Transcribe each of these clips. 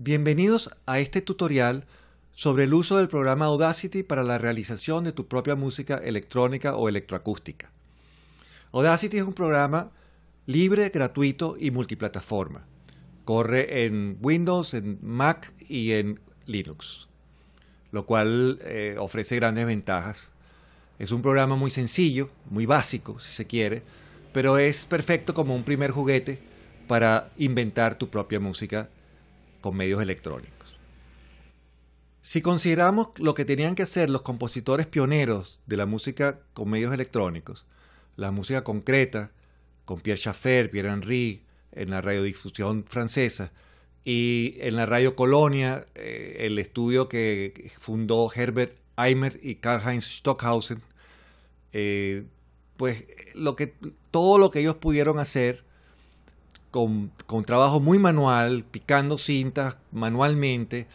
Bienvenidos a este tutorial sobre el uso del programa Audacity para la realización de tu propia música electrónica o electroacústica. Audacity es un programa libre, gratuito y multiplataforma. Corre en Windows, en Mac y en Linux, lo cual eh, ofrece grandes ventajas. Es un programa muy sencillo, muy básico si se quiere, pero es perfecto como un primer juguete para inventar tu propia música con medios electrónicos. Si consideramos lo que tenían que hacer los compositores pioneros de la música con medios electrónicos, la música concreta, con Pierre Schaeffer, Pierre Henry, en la radiodifusión francesa, y en la radio Colonia, eh, el estudio que fundó Herbert Eimer y Karl-Heinz Stockhausen, eh, pues lo que, todo lo que ellos pudieron hacer con, trabajo muy manual, picando cintas manualmente,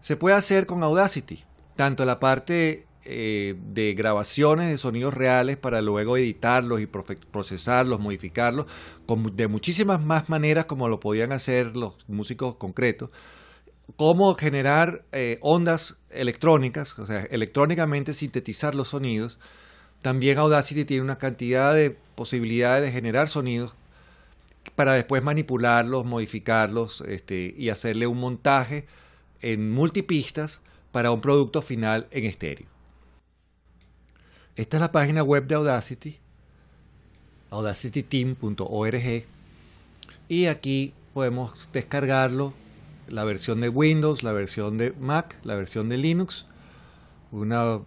se puede hacer con Audacity. Tanto la parte eh, de grabaciones de sonidos reales para luego editarlos y procesarlos, modificarlos, de muchísimas más maneras como lo podían hacer los músicos concretos, como generar eh, ondas electrónicas, o sea, electrónicamente sintetizar los sonidos. También Audacity tiene una cantidad de posibilidades de generar sonidos para después manipularlos, modificarlos este, y hacerle un montaje en multipistas para un producto final en estéreo. Esta es la página web de Audacity, audacityteam.org, y aquí podemos descargarlo, la versión de Windows, la versión de Mac, la versión de Linux, una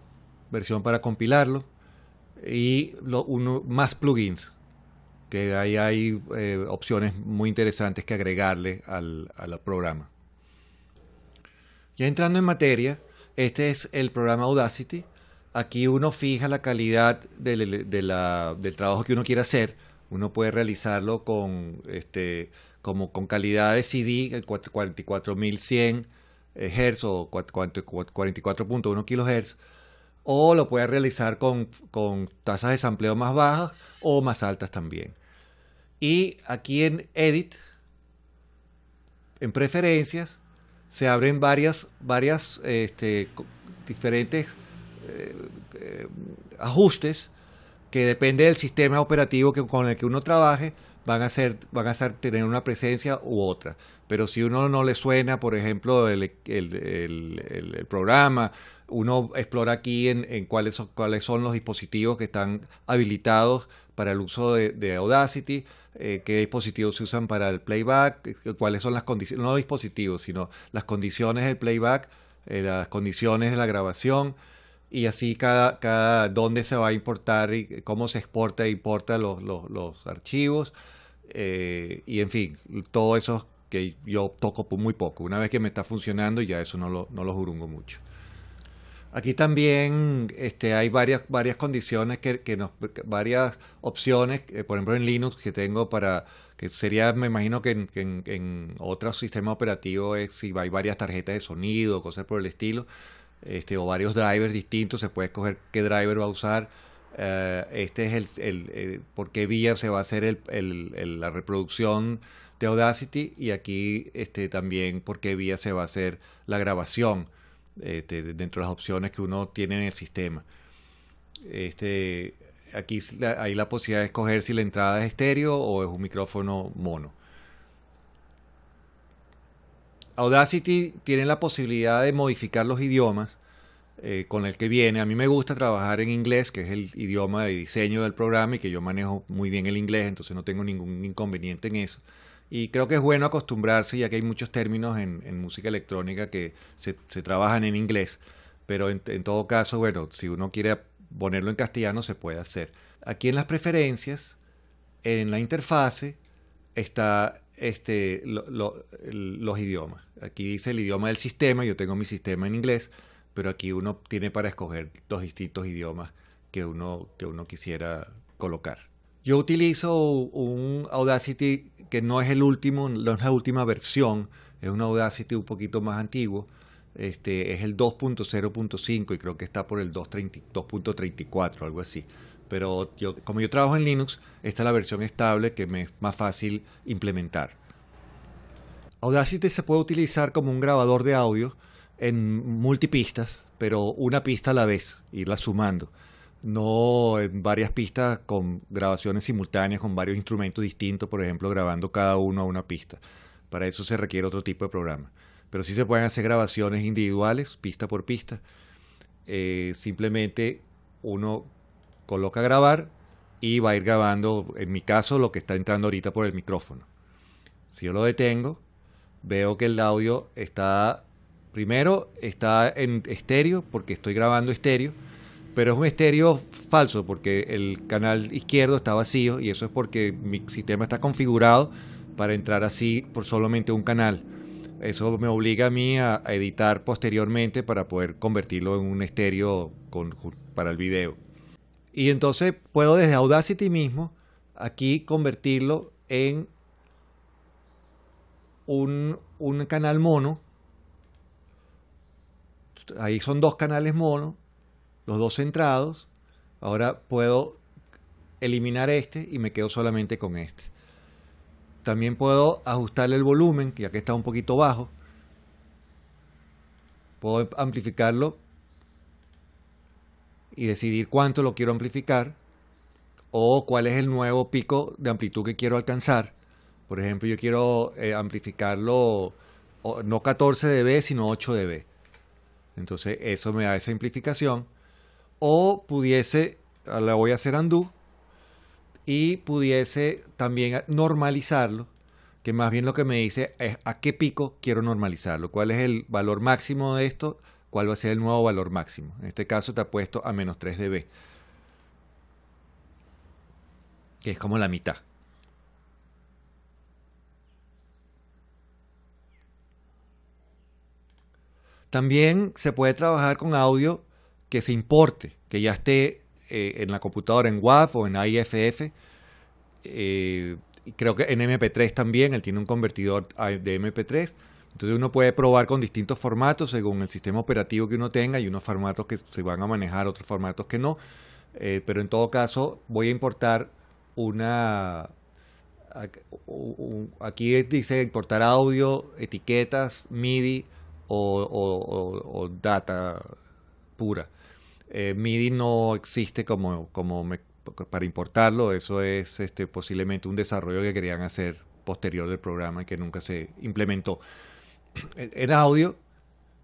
versión para compilarlo y uno, más plugins que ahí hay eh, opciones muy interesantes que agregarle al, programa. Ya entrando en materia, este es el programa Audacity. Aquí uno fija la calidad del, del trabajo que uno quiere hacer. Uno puede realizarlo con, este, como con calidad de CD, 44100 Hz o 44.1 kHz o lo puede realizar con, con, tasas de sampleo más bajas o más altas también. Y aquí en Edit, en preferencias, se abren varias, varias este, diferentes eh, eh, ajustes que depende del sistema operativo que, con el que uno trabaje, van a, ser, van a ser, tener una presencia u otra. Pero si uno no le suena, por ejemplo, el, programa, uno explora aquí en, cuáles, son, cuáles son los dispositivos que están habilitados para el uso de Audacity eh, qué dispositivos se usan para el playback, eh, cuáles son las condiciones, no dispositivos, sino las condiciones del playback, eh, las condiciones de la grabación y así cada, cada dónde se va a importar y cómo se exporta e importa los, los, archivos y en fin, todo eso que yo toco muy poco. Una vez que me está funcionando ya eso no lo, no lo jurungo mucho. Aquí también este, hay varias, varias condiciones que, que nos, varias opciones, eh, por ejemplo en Linux que tengo para, que sería, me imagino que en, en, otro sistema es si hay varias tarjetas de sonido, cosas por el estilo, este, o varios drivers distintos, se puede escoger qué driver va a usar. Eh, este es el, por qué vía se va a hacer el, la reproducción de Audacity y aquí este, también por qué vía se va a hacer la grabación. Este, dentro de las opciones que uno tiene en el sistema. Este, aquí hay la posibilidad de escoger si la entrada es estéreo o es un micrófono mono. Audacity tiene la posibilidad de modificar los idiomas eh, con el que viene. A mí me gusta trabajar en inglés, que es el idioma de diseño del programa y que yo manejo muy bien el inglés, entonces no tengo ningún inconveniente en eso. Y creo que es bueno acostumbrarse, ya que hay muchos términos en, música electrónica que se, trabajan en inglés. Pero en, todo caso, bueno, si uno quiere ponerlo en castellano, se puede hacer. Aquí en las preferencias, en la interfase, está este, los idiomas. Aquí dice el idioma del sistema, yo tengo mi sistema en inglés, pero aquí uno tiene para escoger los distintos idiomas que uno, que uno quisiera colocar. Yo utilizo un Audacity que no es el último, no es la última versión, es un Audacity un poquito más antiguo. Este, es el 2.0.5 y creo que está por el 2.34, algo así. Pero yo, como yo trabajo en Linux, esta es la versión estable que me es más fácil implementar. Audacity se puede utilizar como un grabador de audio en multipistas, pero una pista a la vez, irla sumando. No en varias pistas con grabaciones simultáneas con varios instrumentos distintos, por ejemplo, grabando cada uno a una pista. Para eso se requiere otro tipo de programa. Pero sí se pueden hacer grabaciones individuales, pista por pista. Eh, simplemente uno coloca grabar y va a ir grabando, en mi caso, lo que está entrando ahorita por el micrófono. Si yo lo detengo, veo que el audio está, primero está en estéreo, porque estoy grabando estéreo, pero es un estéreo falso, porque el canal izquierdo está vacío y eso es porque mi sistema está configurado para entrar así por solamente un canal. Eso me obliga a mí a, editar posteriormente para poder convertirlo en un estéreo para el video. Y entonces puedo desde Audacity mismo aquí convertirlo en un, canal mono. Ahí son dos canales mono, los dos centrados. Ahora puedo eliminar este y me quedo solamente con este. También puedo ajustarle el volumen, ya que está un poquito bajo. Puedo amplificarlo y decidir cuánto lo quiero amplificar o cuál es el nuevo pico de amplitud que quiero alcanzar. Por ejemplo, yo quiero eh, amplificarlo no 14 dB, sino 8 dB. Entonces eso me da esa amplificación. O pudiese, la voy a hacer undo, y pudiese también normalizarlo, que más bien lo que me dice es a qué pico quiero normalizarlo, cuál es el valor máximo de esto, cuál va a ser el nuevo valor máximo. En este caso te ha puesto a menos 3 dB, que es como la mitad. También se puede trabajar con audio que se importe, que ya esté eh, en la computadora en WAV o en IFF. Eh, creo que en MP3 también, él tiene un convertidor de MP3. Entonces uno puede probar con distintos formatos según el sistema operativo que uno tenga y unos formatos que se van a manejar, otros formatos que no. Eh, pero en todo caso voy a importar una... Aquí dice importar audio, etiquetas, MIDI o, data pura. Eh, MIDI no existe como, como para importarlo, eso es este, posiblemente un desarrollo que querían hacer posterior del programa y que nunca se implementó. En audio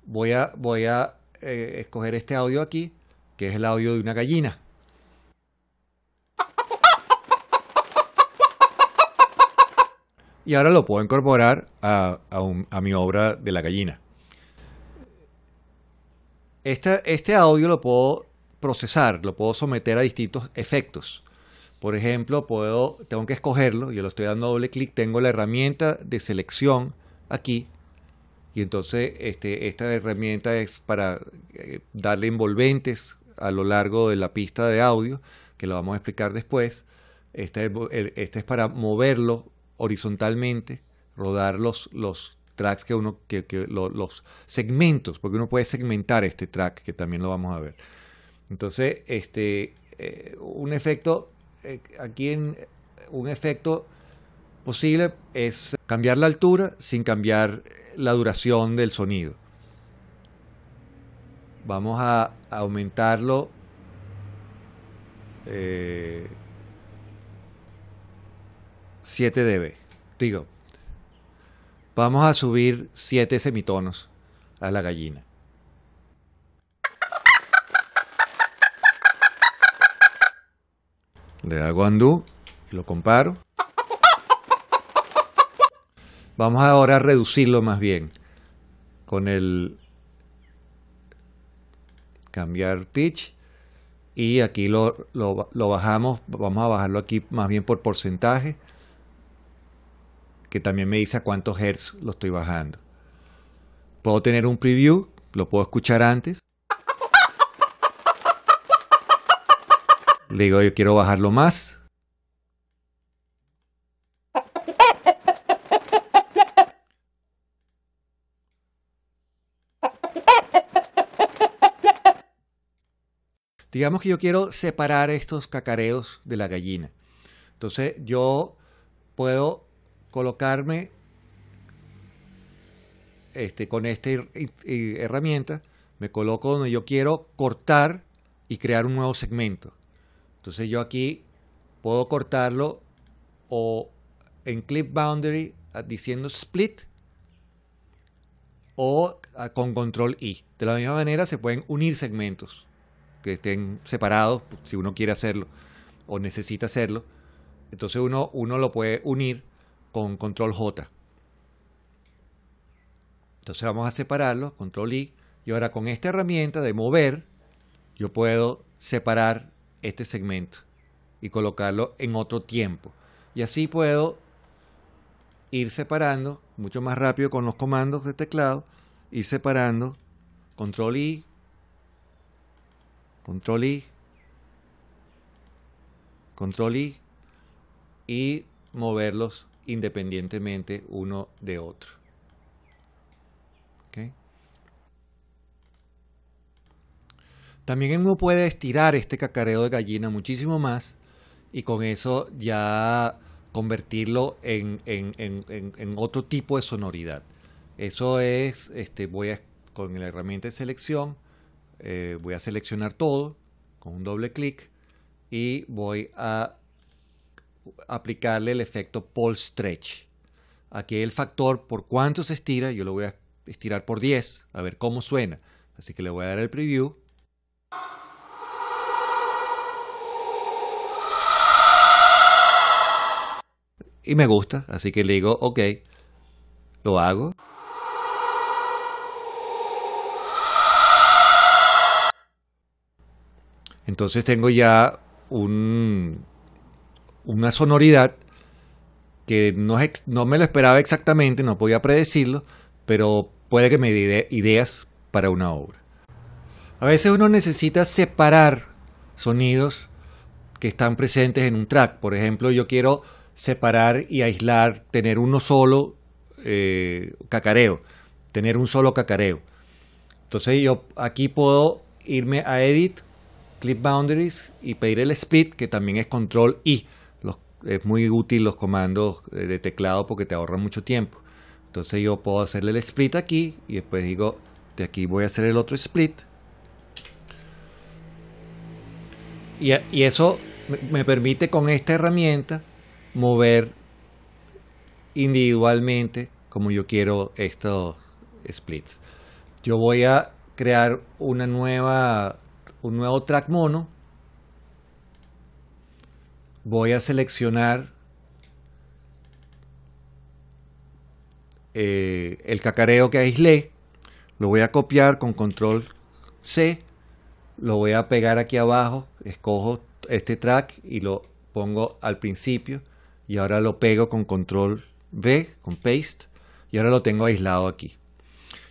voy a, voy a eh, escoger este audio aquí, que es el audio de una gallina. Y ahora lo puedo incorporar a, a mi obra de la gallina. Este, audio lo puedo procesar, lo puedo someter a distintos efectos. Por ejemplo, puedo, tengo que escogerlo, yo lo estoy dando doble clic, tengo la herramienta de selección aquí. Y entonces este, esta herramienta es para eh, darle envolventes a lo largo de la pista de audio, que lo vamos a explicar después. Este, este es para moverlo horizontalmente, rodar los, los tracks que uno, que, los segmentos, porque uno puede segmentar este track, que también lo vamos a ver. Entonces, este, eh, un efecto, eh, aquí en un efecto posible es cambiar la altura sin cambiar la duración del sonido. Vamos a aumentarlo eh, 7 dB. Digo, Vamos a subir siete semitonos a la gallina. Le hago undo y lo comparo. Vamos ahora a reducirlo más bien con el cambiar pitch y aquí lo, lo bajamos, vamos a bajarlo aquí más bien por porcentaje que también me dice a cuántos hertz lo estoy bajando. Puedo tener un preview, lo puedo escuchar antes. Le digo, yo quiero bajarlo más. Digamos que yo quiero separar estos cacareos de la gallina. Entonces yo puedo colocarme este, con esta herramienta, me coloco donde yo quiero cortar y crear un nuevo segmento. Entonces yo aquí puedo cortarlo o en Clip Boundary ah, diciendo split o ah, con control I. De la misma manera se pueden unir segmentos que estén separados si uno quiere hacerlo o necesita hacerlo. Entonces uno, uno lo puede unir con control J. Entonces vamos a separarlo, control I. Y ahora con esta herramienta de mover, yo puedo separar este segmento y colocarlo en otro tiempo. Y así puedo ir separando mucho más rápido con los comandos de teclado, ir separando control I, control I, control I y moverlos independientemente uno de otro. También uno puede estirar este cacareo de gallina muchísimo más y con eso ya convertirlo en, otro tipo de sonoridad. Eso es, este, voy a, con la herramienta de selección, eh, voy a seleccionar todo con un doble clic y voy a aplicarle el efecto pulse stretch. Aquí el factor por cuánto se estira, yo lo voy a estirar por 10, a ver cómo suena. Así que le voy a dar el preview. Y me gusta, así que le digo, ok, lo hago. Entonces tengo ya un, una sonoridad que no, no me lo esperaba exactamente, no podía predecirlo, pero puede que me dé ideas para una obra. A veces uno necesita separar sonidos que están presentes en un track. Por ejemplo, yo quiero separar y aislar, tener uno solo eh, cacareo, tener un solo cacareo. Entonces yo aquí puedo irme a Edit, Clip Boundaries y pedir el Split, que también es Control I. es muy útil los comandos de teclado porque te ahorran mucho tiempo. Entonces yo puedo hacerle el split aquí y después digo, de aquí voy a hacer el otro split. Y, eso me permite con esta herramienta mover individualmente como yo quiero estos splits. Yo voy a crear una nueva, un nuevo track mono. Voy a seleccionar Eh, el cacareo que aislé, lo voy a copiar con control C, lo voy a pegar aquí abajo, escojo este track y lo pongo al principio y ahora lo pego con control V, con paste y ahora lo tengo aislado aquí.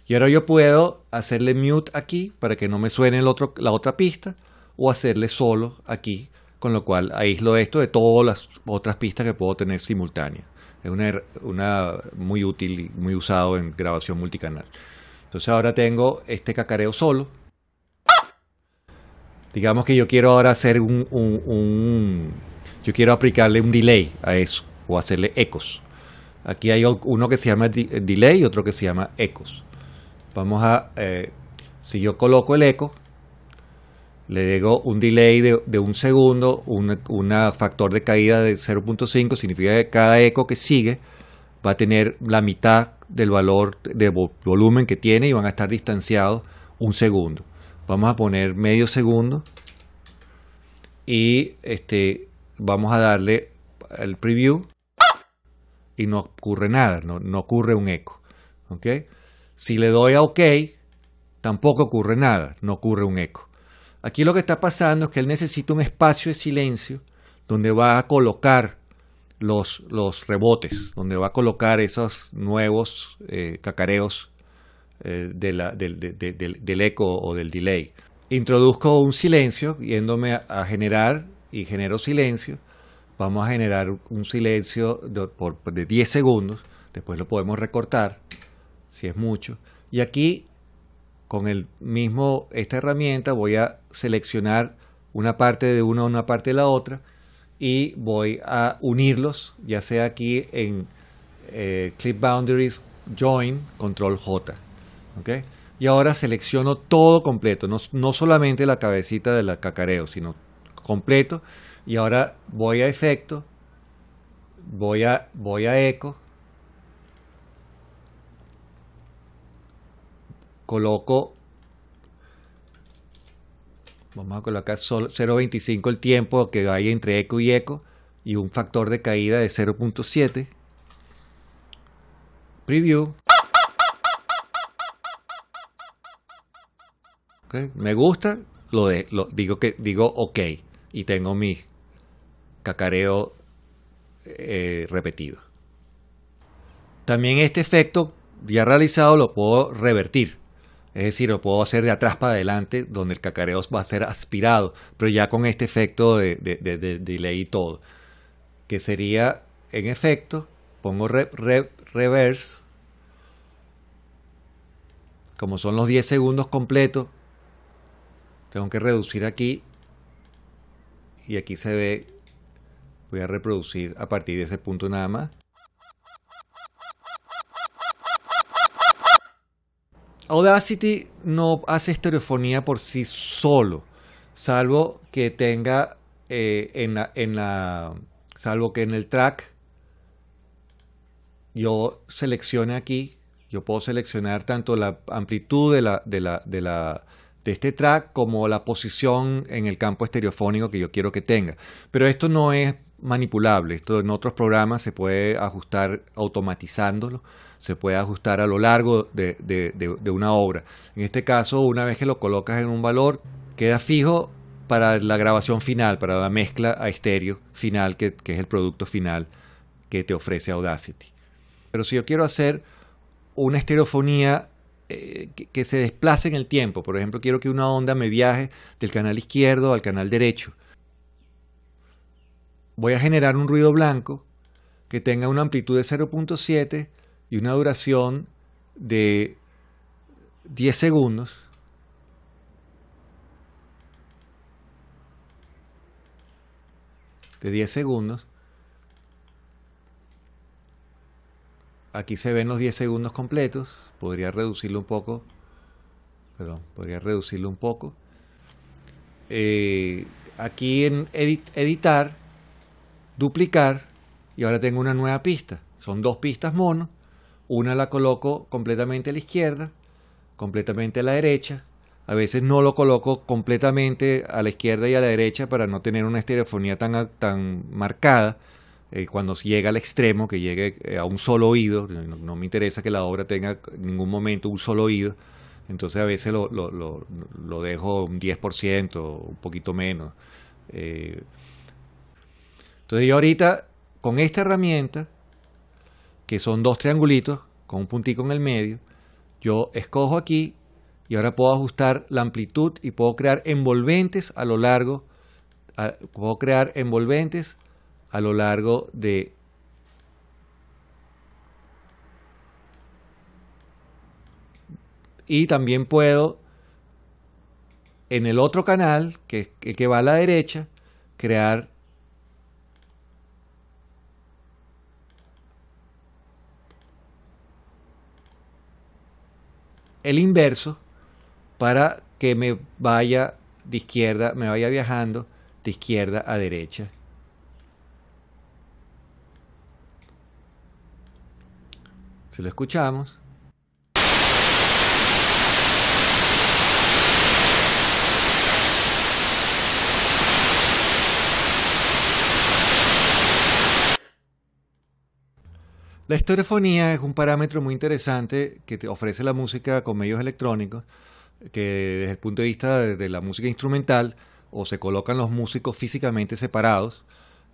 Y ahora yo puedo hacerle mute aquí para que no me suene la otra pista o hacerle solo aquí, con lo cual aíslo esto de todas las otras pistas que puedo tener simultáneas. Es una, una muy útil muy usado en grabación multicanal. Entonces ahora tengo este cacareo solo. Digamos que yo quiero ahora hacer un, un, yo quiero aplicarle un delay a eso o hacerle ecos. Aquí hay uno que se llama delay y otro que se llama ecos. Vamos a, eh, si yo coloco el eco, le digo un delay de, un segundo, un factor de caída de 0.5, significa que cada eco que sigue va a tener la mitad del valor de volumen que tiene y van a estar distanciados un segundo. Vamos a poner medio segundo y este, vamos a darle el preview y no ocurre nada, no, ocurre un eco. Si le doy a OK, tampoco ocurre nada, no ocurre un eco. Aquí lo que está pasando es que él necesita un espacio de silencio donde va a colocar los, los rebotes, donde va a colocar esos nuevos eh, cacareos eh, del, eco o del delay. Introduzco un silencio yéndome a, generar y genero silencio. Vamos a generar un silencio de, de 10 segundos. Después lo podemos recortar si es mucho. Y aquí con el mismo, esta herramienta voy a seleccionar una parte de una una parte de la otra y voy a unirlos, ya sea aquí en eh, Clip Boundaries, Join, Control J. ¿ok? Y ahora selecciono todo completo, no, no solamente la cabecita del cacareo, sino completo. Y ahora voy a efecto, voy a, voy a eco, coloco, vamos a colocar 0.25 el tiempo que hay entre eco y eco y un factor de caída de 0.7. Preview. Me gusta, lo, de, digo que digo ok y tengo mi cacareo eh, repetido. También este efecto ya realizado lo puedo revertir. Es decir, lo puedo hacer de atrás para adelante, donde el cacareo va a ser aspirado, pero ya con este efecto de, delay y todo. Que sería, en efecto, pongo reverse, como son los 10 segundos completos, tengo que reducir aquí y aquí se ve, voy a reproducir a partir de ese punto nada más. Audacity no hace estereofonía por sí solo, salvo que tenga eh, en, la, en la, salvo que en el track yo seleccione aquí, yo puedo seleccionar tanto la amplitud de la, de la, de la de este track como la posición en el campo estereofónico que yo quiero que tenga. Pero esto no es manipulable, esto en otros programas se puede ajustar automatizándolo, se puede ajustar a lo largo de, una obra. En este caso, una vez que lo colocas en un valor, queda fijo para la grabación final, para la mezcla a estéreo final, que, que es el producto final que te ofrece Audacity. Pero si yo quiero hacer una estereofonía eh, que, se desplace en el tiempo. Por ejemplo, quiero que una onda me viaje del canal izquierdo al canal derecho. Voy a generar un ruido blanco que tenga una amplitud de 0.7 y una duración de 10 segundos. De 10 segundos. Aquí se ven los 10 segundos completos. Podría reducirlo un poco. Perdón, podría reducirlo un poco. Eh, aquí en editar, duplicar, y ahora tengo una nueva pista. Son dos pistas mono. Una la coloco completamente a la izquierda, completamente a la derecha. A veces no lo coloco completamente a la izquierda y a la derecha para no tener una estereofonía tan, tan marcada. Eh, cuando llega al extremo, que llegue eh, a un solo oído, no, me interesa que la obra tenga en ningún momento un solo oído, entonces a veces lo, lo, dejo un 10%, un poquito menos. Eh, entonces yo ahorita, con esta herramienta, que son dos triangulitos, con un puntico en el medio, yo escojo aquí y ahora puedo ajustar la amplitud y puedo crear envolventes a lo largo, puedo crear envolventes a lo largo de y también puedo en el otro canal que, que va a la derecha crear el inverso para que me vaya de izquierda, me vaya viajando de izquierda a derecha. Si lo escuchamos. La estereofonía es un parámetro muy interesante que te ofrece la música con medios electrónicos, que desde el punto de vista de, la música instrumental, o se colocan los músicos físicamente separados,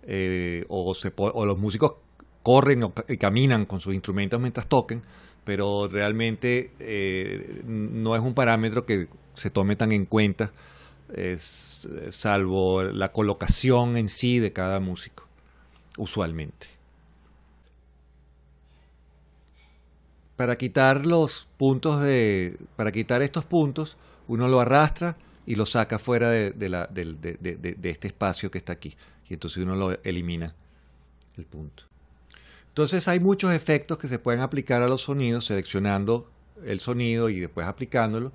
eh, o, los músicos corren o caminan con sus instrumentos mientras toquen, pero realmente eh, no es un parámetro que se tome tan en cuenta, salvo la colocación en sí de cada músico, usualmente. Para quitar los puntos de. Para quitar estos puntos, uno lo arrastra y lo saca fuera de, de este espacio que está aquí. Y entonces uno lo elimina el punto. Entonces hay muchos efectos que se pueden aplicar a los sonidos, seleccionando el sonido y después aplicándolo.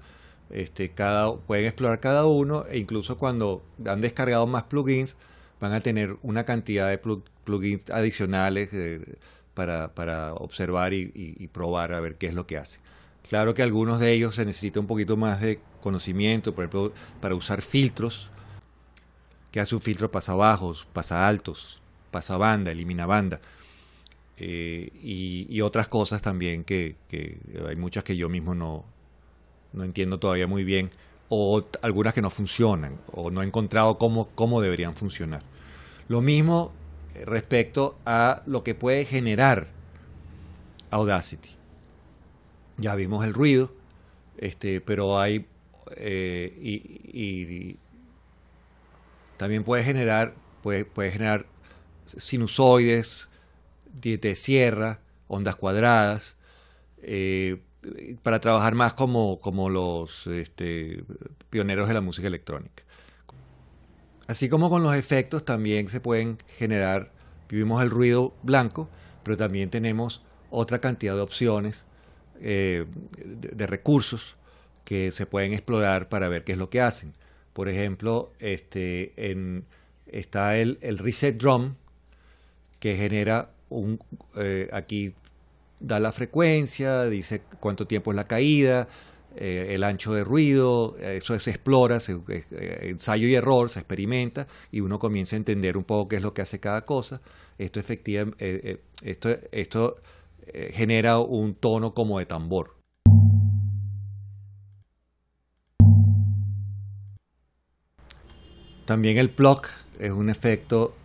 Este, cada, pueden explorar cada uno e incluso cuando han descargado más plugins van a tener una cantidad de plugins adicionales eh, para, observar y, probar a ver qué es lo que hace. Claro que algunos de ellos se necesita un poquito más de conocimiento, por ejemplo, para usar filtros, que hace un filtro pasa bajos, pasa altos, pasa banda, elimina banda. Eh, y, otras cosas también que, hay muchas que yo mismo no, no entiendo todavía muy bien, o algunas que no funcionan, o no he encontrado cómo, cómo deberían funcionar. Lo mismo respecto a lo que puede generar Audacity. Ya vimos el ruido, este, pero hay eh, y, también puede generar puede, puede generar sinusoides de, sierra, ondas cuadradas, eh, para trabajar más como, como los este, pioneros de la música electrónica. Así como con los efectos también se pueden generar, vivimos el ruido blanco, pero también tenemos otra cantidad de opciones eh, de, recursos que se pueden explorar para ver qué es lo que hacen. Por ejemplo, este, en, está el, reset drum que genera un, eh, aquí da la frecuencia, dice cuánto tiempo es la caída, eh, el ancho de ruido, eso se explora, se, ensayo y error, se experimenta y uno comienza a entender un poco qué es lo que hace cada cosa. Esto, efectivamente, esto, esto eh, genera un tono como de tambor. También el pluck es un efecto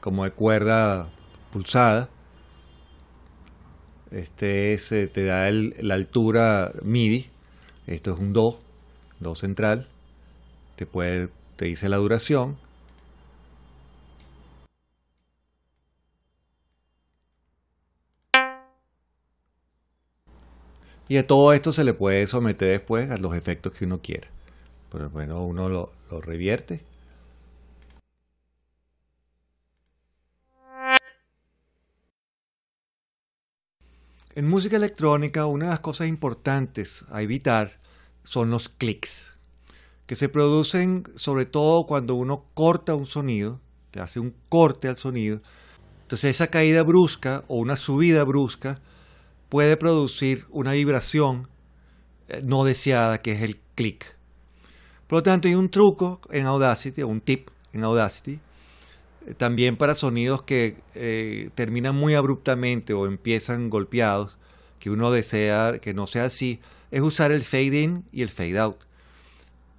como de cuerda pulsada. Este es, eh, te da la altura MIDI. Esto es un Do, Do central. Te, puede, te dice la duración. Y a todo esto se le puede someter después a los efectos que uno quiera. Pero bueno, uno lo, lo revierte. En música electrónica, una de las cosas importantes a evitar son los clics, que se producen sobre todo cuando uno corta un sonido, le hace un corte al sonido. Entonces esa caída brusca o una subida brusca puede producir una vibración eh, no deseada que es el clic. Por lo tanto, hay un truco en Audacity, un tip en Audacity, también para sonidos que eh, terminan muy abruptamente o empiezan golpeados, que uno desea que no sea así, es usar el fade in y el fade out.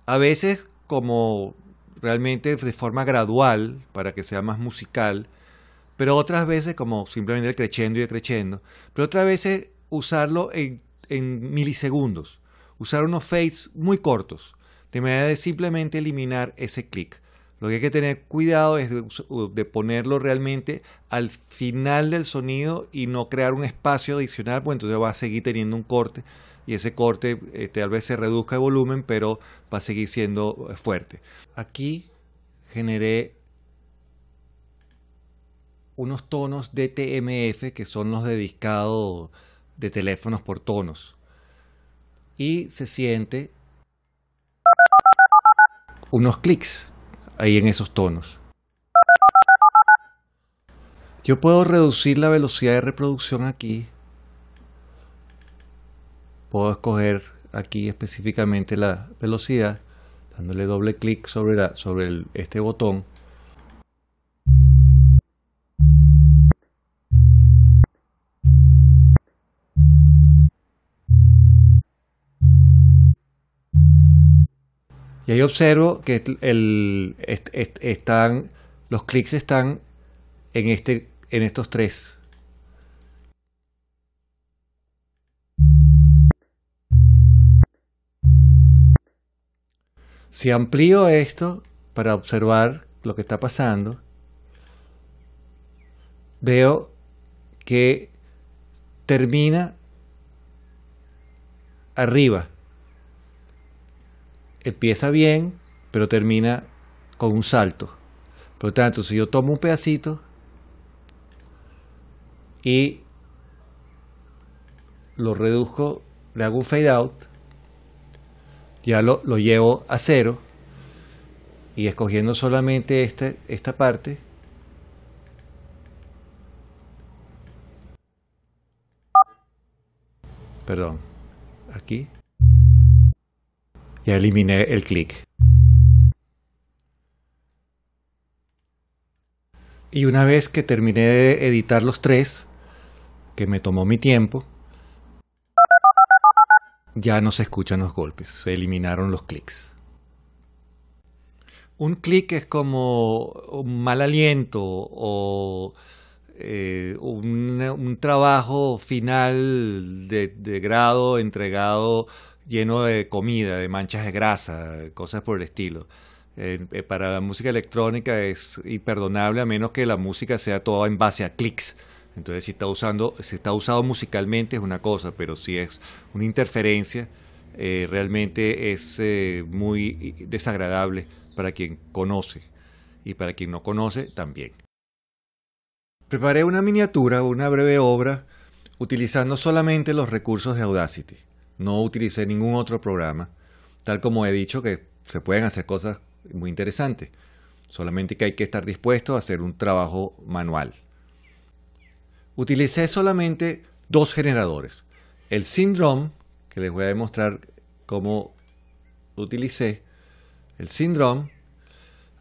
A veces como realmente de forma gradual, para que sea más musical, pero otras veces como simplemente el crescendo y el crescendo, pero otras veces usarlo en, milisegundos, usar unos fades muy cortos, de manera de simplemente eliminar ese clic. Lo que hay que tener cuidado es de, ponerlo realmente al final del sonido y no crear un espacio adicional, pues entonces va a seguir teniendo un corte y ese corte eh, tal vez se reduzca de volumen, pero va a seguir siendo fuerte. Aquí generé unos tonos DTMF que son los de discado de teléfonos por tonos. Y se siente unos clics ahí en esos tonos. Yo puedo reducir la velocidad de reproducción aquí. Puedo escoger aquí específicamente la velocidad dándole doble clic sobre, sobre este botón Y ahí observo que el, están, los clics están en, este, en estos tres. Si amplío esto para observar lo que está pasando, veo que termina arriba empieza bien, pero termina con un salto. Por lo tanto, si yo tomo un pedacito y lo reduzco, le hago un fade out, ya lo, lo llevo a cero y escogiendo solamente este, esta parte, perdón, aquí, ya eliminé el clic. Y una vez que terminé de editar los tres, que me tomó mi tiempo, ya no se escuchan los golpes, se eliminaron los clics. Un clic es como un mal aliento o eh, un, trabajo final de, grado entregado lleno de comida, de manchas de grasa, cosas por el estilo. Eh, para la música electrónica es imperdonable a menos que la música sea toda en base a clics. Entonces, si está usando, si está usado musicalmente es una cosa, pero si es una interferencia, eh, realmente es eh, muy desagradable para quien conoce y para quien no conoce también. Preparé una miniatura, una breve obra, utilizando solamente los recursos de Audacity. No utilicé ningún otro programa, tal como he dicho que se pueden hacer cosas muy interesantes. Solamente que hay que estar dispuesto a hacer un trabajo manual. Utilicé solamente dos generadores. El Syndrome, que les voy a demostrar cómo utilicé. El Syndrome.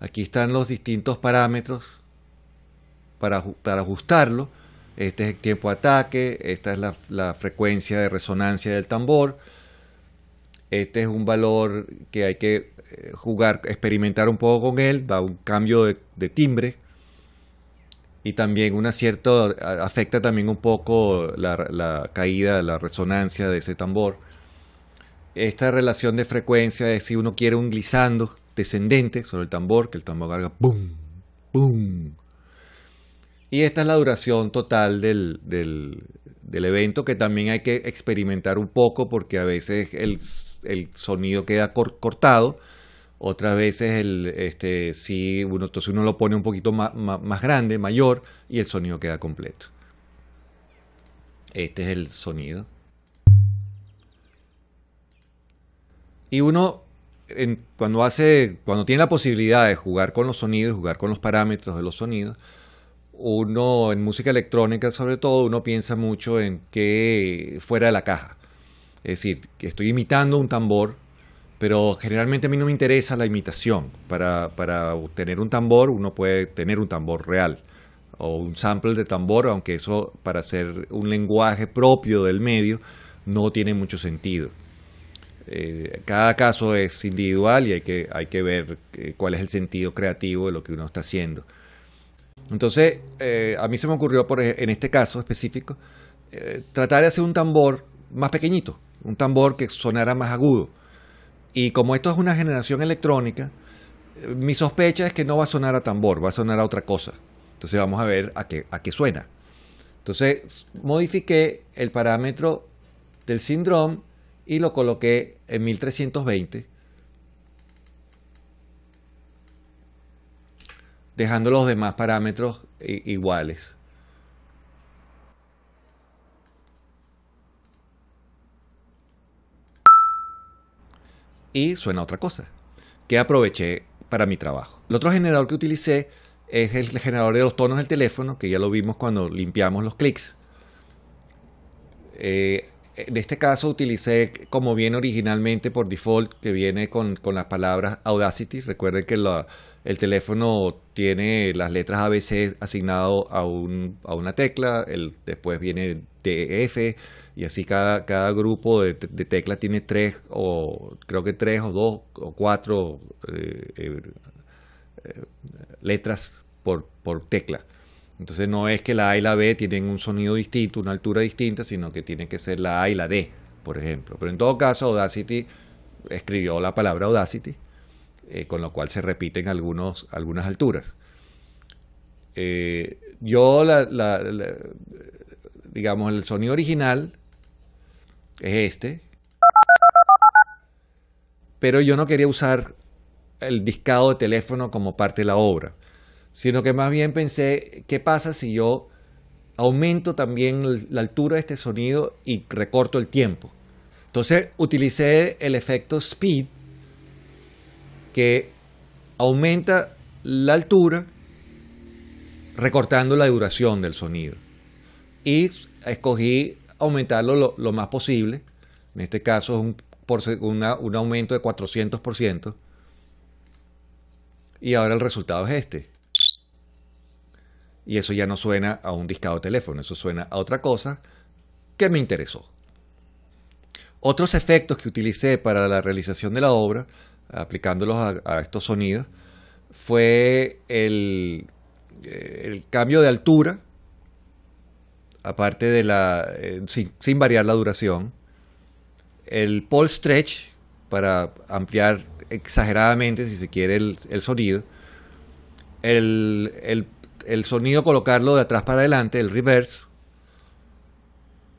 Aquí están los distintos parámetros para, para ajustarlo. Este es el tiempo de ataque, esta es la, frecuencia de resonancia del tambor. Este es un valor que hay que eh, jugar, experimentar un poco con él, da un cambio de timbre y también una cierta, afecta también un poco la, caída, la resonancia de ese tambor. Esta relación de frecuencia es si uno quiere un glissando descendente sobre el tambor, que el tambor haga ¡pum! ¡pum! Y esta es la duración total del, evento que también hay que experimentar un poco porque a veces el, sonido queda cortado otras veces el, este, si uno, entonces uno lo pone un poquito más, más, grande, mayor, y el sonido queda completo. Este es el sonido. Y uno, cuando hace, cuando tiene la posibilidad de jugar con los sonidos, jugar con los parámetros de los sonidos, uno en música electrónica sobre todo, uno piensa mucho en que fuera de la caja. Es decir, que estoy imitando un tambor, pero generalmente a mí no me interesa la imitación. Para, para obtener un tambor uno puede tener un tambor real o un sample de tambor, aunque eso para hacer un lenguaje propio del medio no tiene mucho sentido. Eh, cada caso es individual y hay que, hay que ver eh, cuál es el sentido creativo de lo que uno está haciendo. Entonces, eh, a mí se me ocurrió, por, en este caso específico, tratar de hacer un tambor más pequeñito, un tambor que sonara más agudo y como esto es una generación electrónica, mi sospecha es que no va a sonar a tambor, va a sonar a otra cosa. Entonces vamos a ver a qué, a qué suena. Entonces modifiqué el parámetro del síndrome y lo coloqué en 1320, dejando los demás parámetros iguales. y suena otra cosa, que aproveché para mi trabajo. El otro generador que utilicé es el generador de los tonos del teléfono, que ya lo vimos cuando limpiamos los clics. Eh, en este caso utilicé como viene originalmente por default, que viene con, las palabras Audacity. Recuerden que el teléfono tiene las letras ABC asignado a, un, a una tecla, el, después viene DF, y así cada, cada grupo de, teclas tiene tres o creo que tres o dos o cuatro eh, eh, eh, letras por, por tecla. Entonces no es que la A y la B tienen un sonido distinto, una altura distinta, sino que tiene que ser la A y la D, por ejemplo. Pero en todo caso, Audacity escribió la palabra Audacity, con lo cual se repiten algunos, algunas alturas. yo, digamos, el sonido original es este. Pero yo no quería usar el discado de teléfono como parte de la obra, sino que más bien pensé, ¿qué pasa si yo aumento también la altura de este sonido y recorto el tiempo. Entonces utilicé el efecto speed que aumenta la altura recortando la duración del sonido. Y escogí aumentarlo lo, más posible. En este caso es un, por, un aumento de 400%. Y ahora el resultado es este. Y eso ya no suena a un discado de teléfono, eso suena a otra cosa que me interesó. Otros efectos que utilicé para la realización de la obra, aplicándolos a, estos sonidos, fue el, eh, el, cambio de altura, aparte de la, eh, sin, variar la duración, el pole stretch para ampliar exageradamente, si se quiere, el, sonido, el, el sonido colocarlo de atrás para adelante, el reverse,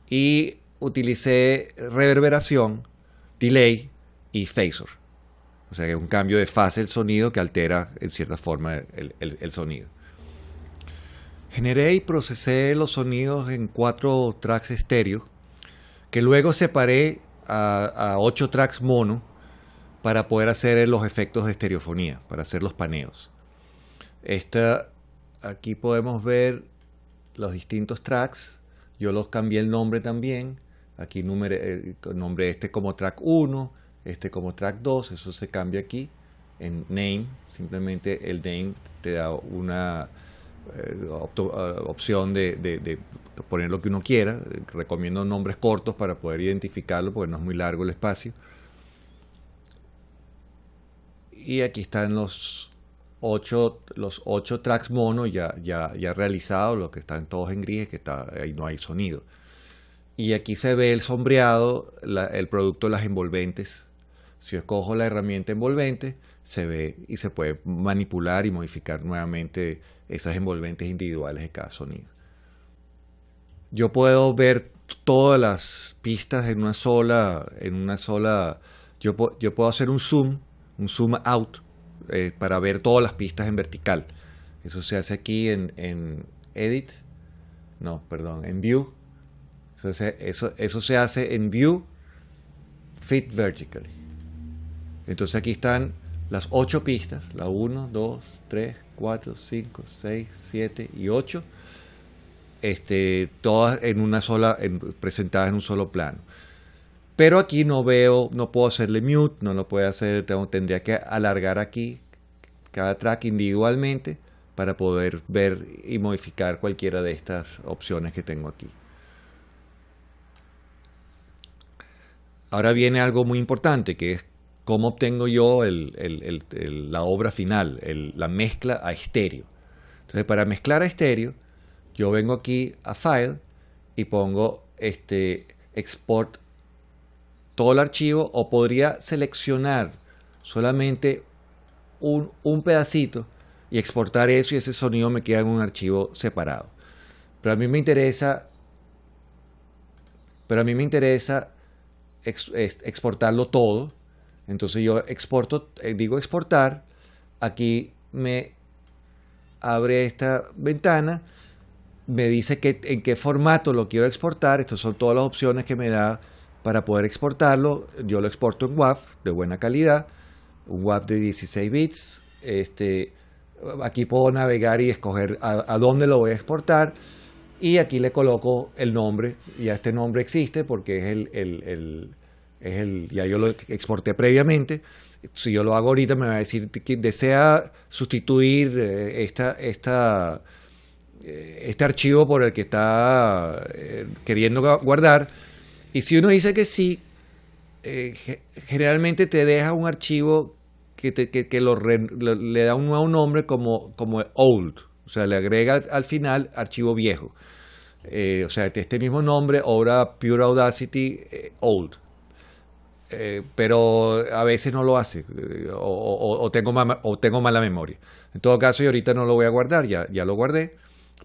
y utilicé reverberación, delay y phaser. O sea es un cambio de fase del sonido que altera en cierta forma el, sonido. Generé y procesé los sonidos en cuatro tracks estéreo, que luego separé a, ocho tracks mono para poder hacer los efectos de estereofonía, para hacer los paneos. Esta aquí podemos ver los distintos tracks. Yo los cambié el nombre también. Aquí el nombre este como track 1, este como track 2, eso se cambia aquí en name. Simplemente el name te da una eh, eh, opción de, poner lo que uno quiera. Recomiendo nombres cortos para poder identificarlo porque no es muy largo el espacio. Y aquí están los los ocho tracks mono ya, ya, ya realizados, los que están todos en gris, que está, ahí no hay sonido. Y aquí se ve el sombreado, el producto de las envolventes. Si yo escojo la herramienta envolvente, se ve y se puede manipular y modificar nuevamente esas envolventes individuales de cada sonido. Yo puedo ver todas las pistas en una sola, en una sola. Yo, puedo hacer un zoom, un zoom out eh, para ver todas las pistas en vertical. Eso se hace aquí en, Edit. No, perdón, en View. Eso se, eso, eso se hace en View Fit Vertically. Entonces aquí están las ocho pistas, la 1, 2, 3, 4, 5, 6, 7 y 8, este, todas en una sola, presentadas en un solo plano. Pero aquí no veo, no puedo hacerle mute, no lo puedo hacer, tengo, tendría que alargar aquí cada track individualmente para poder ver y modificar cualquiera de estas opciones que tengo aquí. Ahora viene algo muy importante que es cómo obtengo yo la obra final, la mezcla a estéreo. Entonces para mezclar a estéreo, yo vengo aquí a File y pongo este Export todo el archivo o podría seleccionar solamente un, pedacito y exportar eso y ese sonido me queda en un archivo separado. Pero a mí me interesa, pero a mí me interesa exportarlo todo. Entonces yo exporto, eh, digo exportar, aquí me abre esta ventana, me dice que, en qué formato lo quiero exportar, estas son todas las opciones que me da para poder exportarlo, yo lo exporto en WAV de buena calidad, un WAV de 16 bits. Este, aquí puedo navegar y escoger a, dónde lo voy a exportar. Y aquí le coloco el nombre. Ya este nombre existe porque es el, el, es el, ya yo lo exporté previamente. Si yo lo hago ahorita me va a decir que desea sustituir eh, esta, esta, eh, este archivo por el que está eh, queriendo guardar y si uno dice que sí, generalmente te deja un archivo que, que, lo le da un nuevo nombre como, como old. O sea, le agrega al, final archivo viejo. O sea, este mismo nombre, obra Pure Audacity Old. Pero a veces no lo hace o, tengo o tengo mala memoria. En todo caso, yo ahorita no lo voy a guardar, ya, ya lo guardé,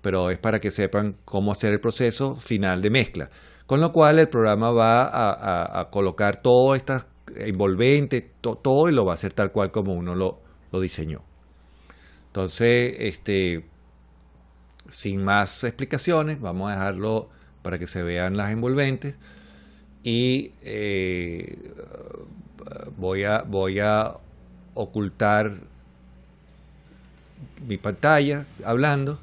pero es para que sepan cómo hacer el proceso final de mezcla. Con lo cual el programa va a, colocar todo estas envolvente, todo y lo va a hacer tal cual como uno lo, diseñó. Entonces, este, sin más explicaciones, vamos a dejarlo para que se vean las envolventes y eh, voy, a, voy a ocultar mi pantalla hablando.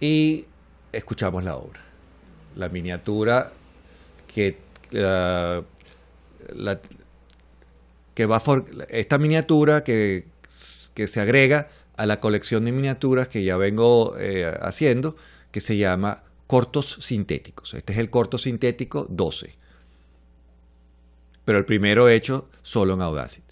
Y escuchamos la obra. La miniatura que, uh, la, que va for, esta miniatura que, que, se agrega a la colección de miniaturas que ya vengo eh, haciendo, que se llama cortos sintéticos. Este es el corto sintético 12. Pero el primero hecho solo en Audacity.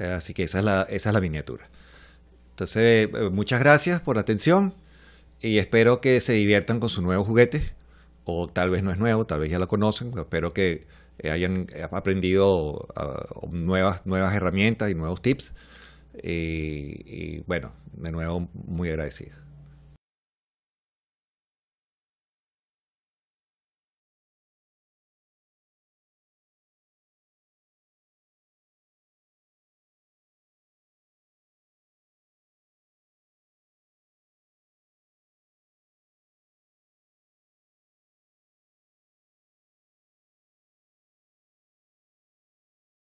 Así que esa es la, esa es la miniatura. Entonces, eh, muchas gracias por la atención y espero que se diviertan con su nuevo juguete. O tal vez no es nuevo, tal vez ya lo conocen. Espero que hayan aprendido uh, nuevas, nuevas herramientas y nuevos tips. Y, y bueno, de nuevo, muy agradecido.